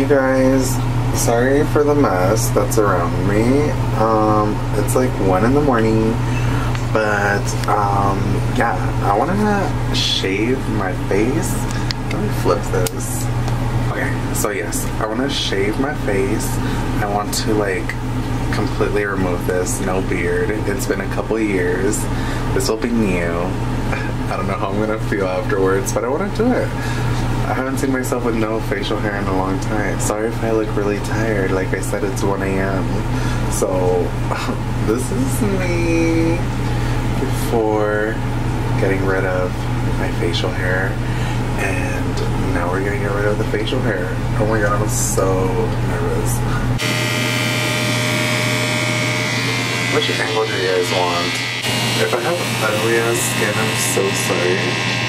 Hey guys, sorry for the mess that's around me. Um, it's like 1 in the morning, but um, yeah, I want to shave my face. Let me flip this. Okay, so yes, I want to shave my face. I want to like completely remove this, no beard. It's been a couple years. This will be new. I don't know how I'm gonna feel afterwards, but I want to do it. I haven't seen myself with no facial hair in a long time. Sorry if I look really tired. Like I said, it's 1 a.m. So, this is me before getting rid of my facial hair. And now we're gonna get rid of the facial hair. Oh my god, I'm so nervous. Which angle do you guys want? If I have ugly ass skin, I'm so sorry.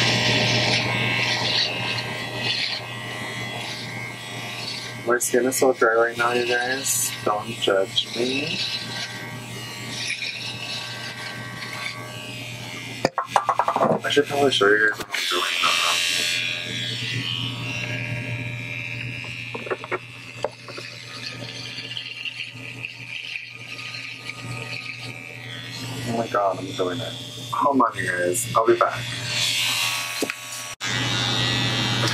My skin is so dry right now, you guys. Don't judge me. I should probably show you guys what I'm doing. Oh my god, I'm doing it. Hold on, you guys. I'll be back.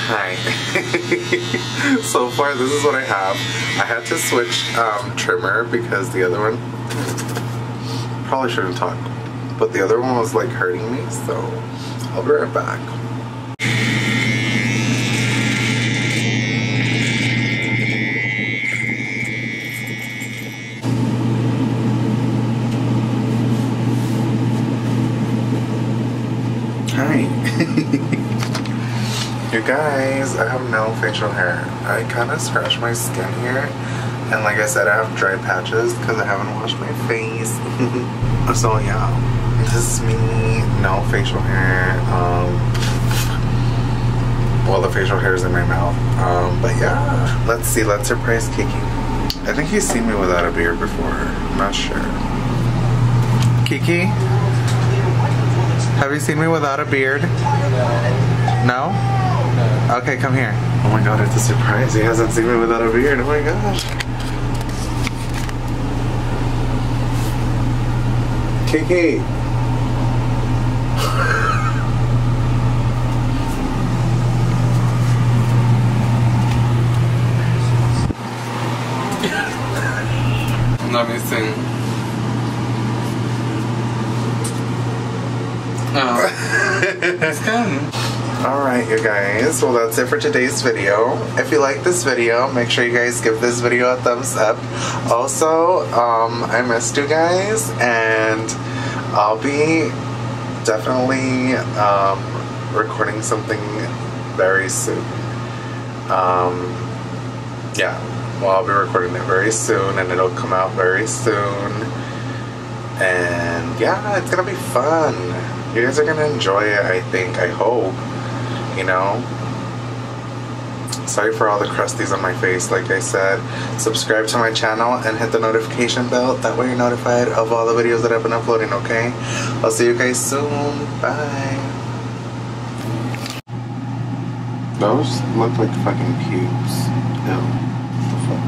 Hi. so far, this is what I have. I had to switch um, trimmer because the other one probably shouldn't talk, but the other one was like hurting me. So I'll be right back. Hi. You guys, I have no facial hair. I kind of scratched my skin here. And like I said, I have dry patches because I haven't washed my face. so yeah, this is me, no facial hair. Um, well, the facial hair is in my mouth. Um, but yeah, let's see, let's surprise Kiki. I think he's seen me without a beard before. I'm not sure. Kiki? Have you seen me without a beard? No? Okay, come here. Oh my god, it's a surprise. He hasn't seen me without a beard. Oh my gosh. Kiki. Let me sing. Oh. Uh, it's good. Alright you guys, well that's it for today's video. If you like this video, make sure you guys give this video a thumbs up. Also, um, I missed you guys and I'll be definitely um, recording something very soon. Um, yeah, well I'll be recording it very soon and it'll come out very soon. And yeah, it's gonna be fun. You guys are gonna enjoy it, I think, I hope you know? Sorry for all the crusties on my face, like I said. Subscribe to my channel and hit the notification bell. That way you're notified of all the videos that I've been uploading, okay? I'll see you guys soon. Bye. Those look like fucking pubes. Ew.